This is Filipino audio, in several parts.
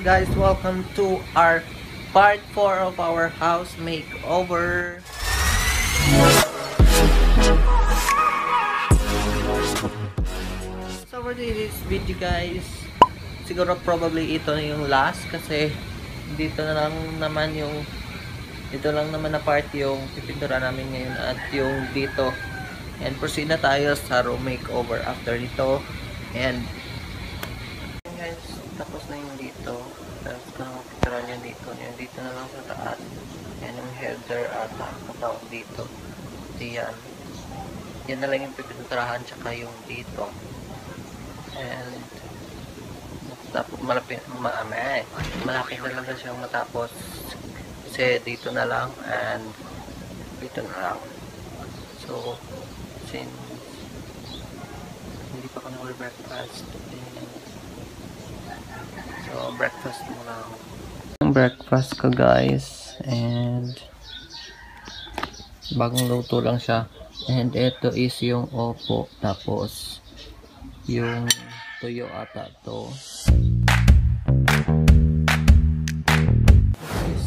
guys? Welcome to our part 4 of our house makeover. So for this video guys, siguro probably ito na yung last kasi dito na lang naman yung dito lang naman na part yung pipintura namin ngayon at yung dito and proceed na tayo sa room makeover after nito and guys tapos na yung dito tapos na picture nyo dito. Yung dito na lang sa taas. Yan yung header at ang dito. Yan. Yan na lang yung pipinturahan tsaka yung dito. And tapos malapit ma malapit na lang na siyang matapos. Kasi dito na lang and dito na lang. So since hindi pa ako nag-breakfast so breakfast muna. Ako breakfast ko guys and bagong luto lang siya. And ito is yung opo tapos yung tuyo ata to.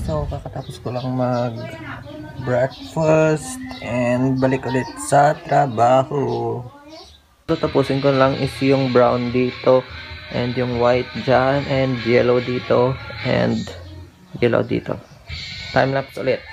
So, kakatapos ko lang mag breakfast and balik ulit sa trabaho. So, tapusin ko lang is yung brown dito and yung white dyan and yellow dito and yellow dito. Time lapse ulit.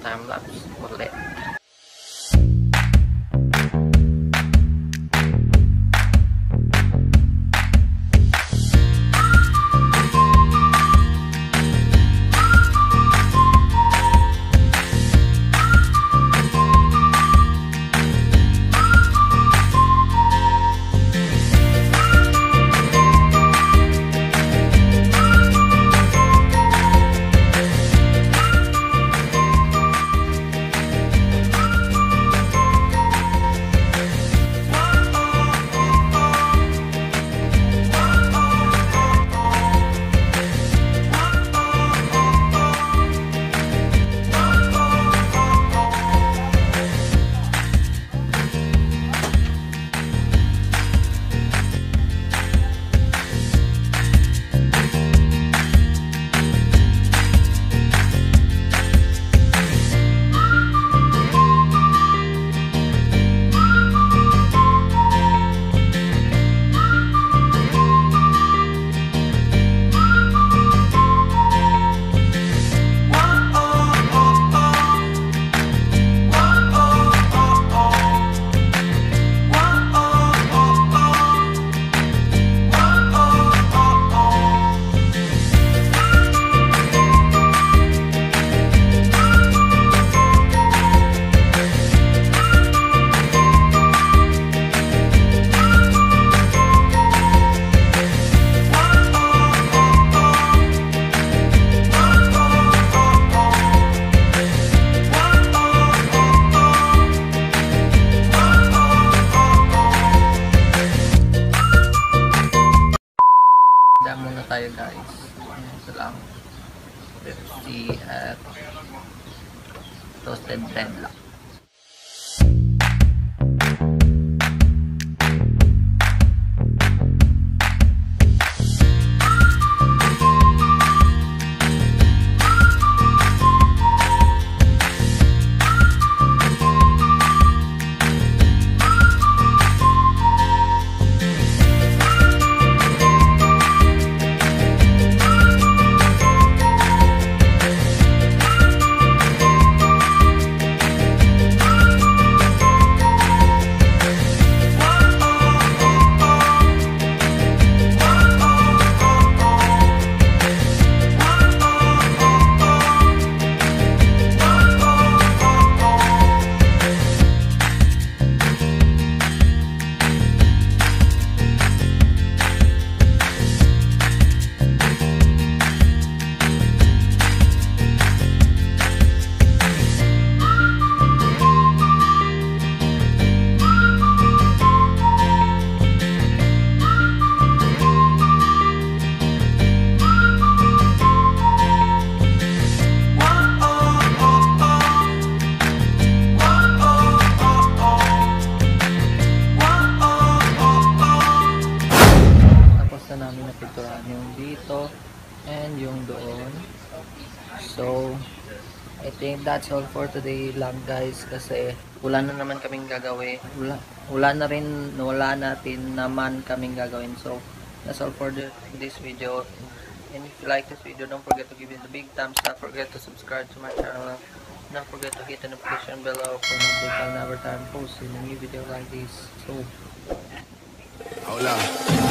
So time lapse ulit tayo dos centenas. and yung doon. So, I think that's all for today vlog guys kasi wala na naman kaming gagawin. Wala, wala na rin, wala natin naman kaming gagawin. So, that's all for the, this video. And if you like this video, don't forget to give it a big thumbs up. Forget to subscribe to my channel. Don't forget to hit the notification bell for notification every time posting a new video like this. So, hola.